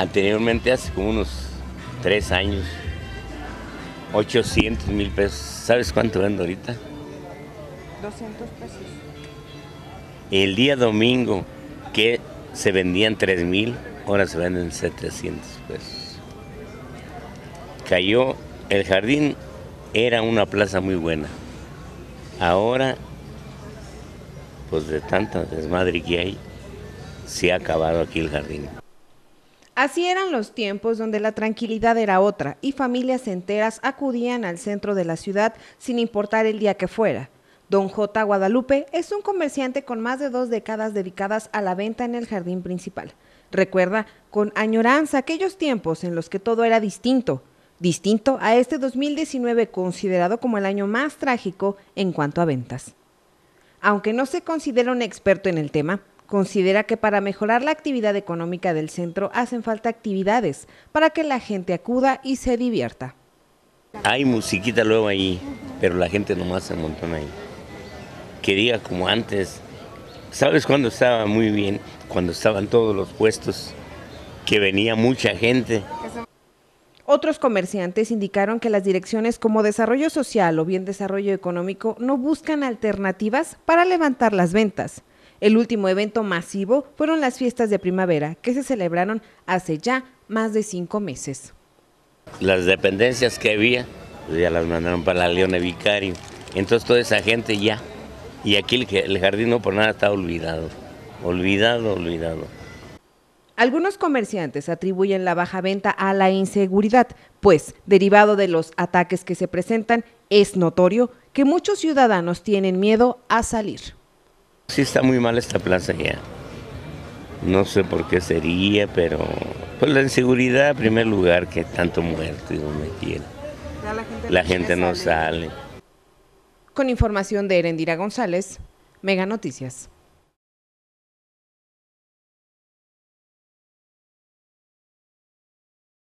Anteriormente, hace como unos tres años, 800 mil pesos. ¿Sabes cuánto vendo ahorita? 200 pesos. El día domingo que se vendían 3 mil, ahora se venden 700 pesos. Cayó, el jardín era una plaza muy buena. Ahora, pues de tanta desmadre que hay, se ha acabado aquí el jardín. Así eran los tiempos donde la tranquilidad era otra y familias enteras acudían al centro de la ciudad sin importar el día que fuera. Don J. Guadalupe es un comerciante con más de dos décadas dedicadas a la venta en el jardín principal. Recuerda con añoranza aquellos tiempos en los que todo era distinto, distinto a este 2019 considerado como el año más trágico en cuanto a ventas. Aunque no se considera un experto en el tema, considera que para mejorar la actividad económica del centro hacen falta actividades para que la gente acuda y se divierta. Hay musiquita luego ahí, pero la gente nomás se montona ahí. Que diga como antes, ¿sabes cuándo estaba muy bien? Cuando estaban todos los puestos, que venía mucha gente. Otros comerciantes indicaron que las direcciones como desarrollo social o bien desarrollo económico no buscan alternativas para levantar las ventas el último evento masivo fueron las fiestas de primavera, que se celebraron hace ya más de cinco meses. Las dependencias que había, pues ya las mandaron para la Leone Vicario. Entonces toda esa gente ya. Y aquí el, jardín no por nada está olvidado. Olvidado, olvidado. Algunos comerciantes atribuyen la baja venta a la inseguridad, pues, derivado de los ataques que se presentan, es notorio que muchos ciudadanos tienen miedo a salir. Sí está muy mal esta plaza ya. No sé por qué sería, pero pues la inseguridad en primer lugar, que tanto muerto y no me quiere. La gente, no sale. Con información de Erendira González, Mega Noticias.